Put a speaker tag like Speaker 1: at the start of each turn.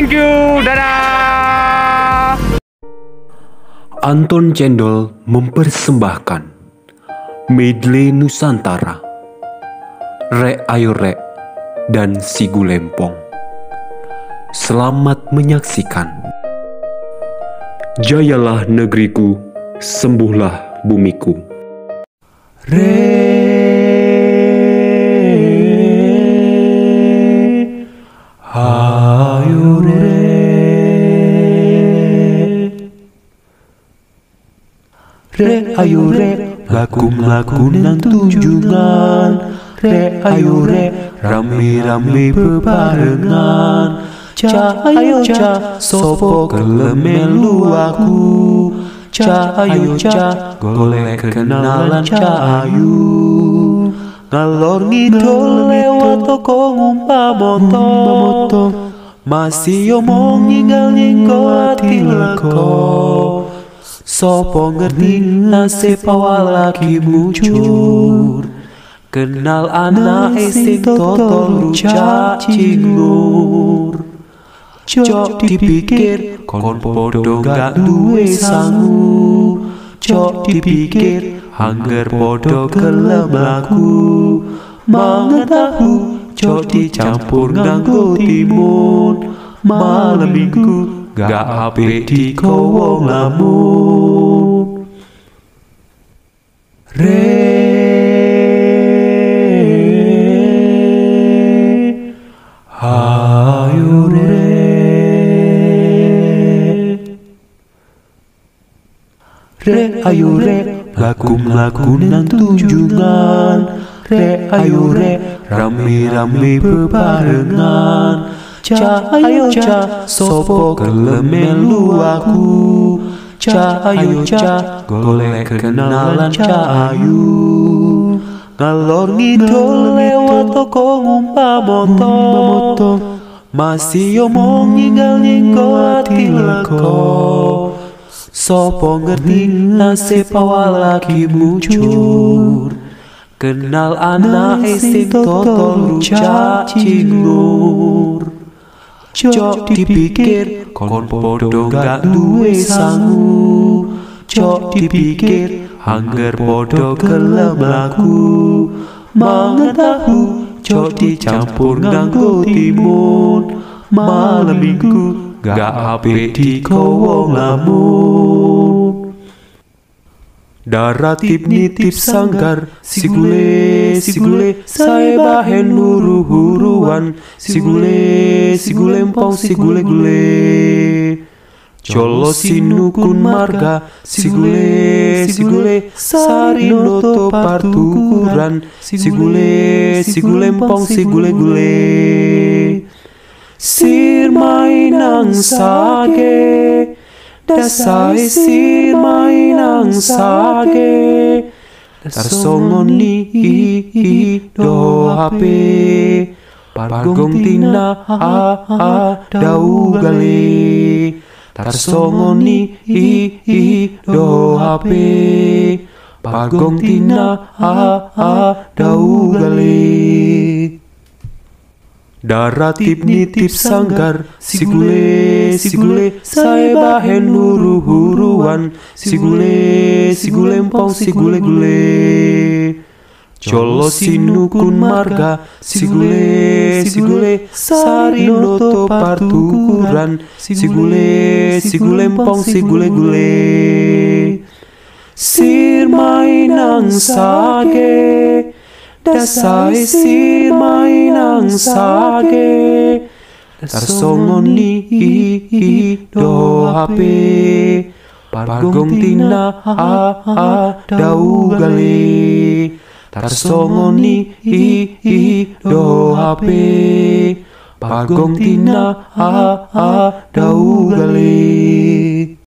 Speaker 1: Thank you. Dadah.
Speaker 2: Anton Cendol mempersembahkan medley Nusantara, Rek Ayo Rek, dan Sigu Lempong. Selamat menyaksikan. Jayalah negeriku, sembuhlah bumiku. Re, Re ayo re lagu-lagu nan tunjungan. Re ayo re rame-rame bebarengan Ca ayo ca sopo kelemelu aku. Ca ayo ca golek kenalan ca ayu. Ngalor ngidol lewat toko ngumpa motor Masih omong nyinggal nyinggo hati leko Sopo ngerti nasib awal lagi muncul? Kenal anak sing totol rucak cingur Cok dipikir kon podo gak duwe sangu Cok dipikir angger podo gelem laku. Mangan tahu cok dicampur nganggo timun. Malam minggu gak ape di kowo lamun re ayo re lagu-lagu nan tunjungan. Re ayo re rame-rame bebarengan Ca ayo ca sopo kelemelu aku Ca ayo ca golek kenalan ca ayu. Ngalor ngidol lewat toko ngumpa motor Masih omong nyinggal nyinggo hati leko. Sopo ngerti nasib awal lagi muncul Kenal anak sing totol rucak cingur. Cok dipikir kon podo gak duwe sangu. Cok dipikir angger podo gelem laku. Mangan tahu cok dicampur nganggo timun Malam minggu gak ape di kowo lamun Daratip nitip sanggar Sigule, sigule Saya bahen huru huruan Sigule, sigule empong sigule gule. Colo sinukun marga Sigule, sigule Sari noto partukuran. Sigule, sigule empong sigule gule Sir mainang sage. Dasai sir mainang sage. Tarsongoni do hape. Pargong tina a a dau gale. Tarsongoni do hape. Pargong tina a a dau gale Daratip nitip sanggar Sigule, sigule Saya bahen huru huruan Sigule, sigule empong sigule gule. Colo sinukun marga Sigule, sigule Sari noto partukuran Sigule, sigule empong sigule gule. Sir mainang sage mainang sage Tarsongoni do hape Pargong tina a dau gale Tarsongoni do hape Pargong tina a dau gale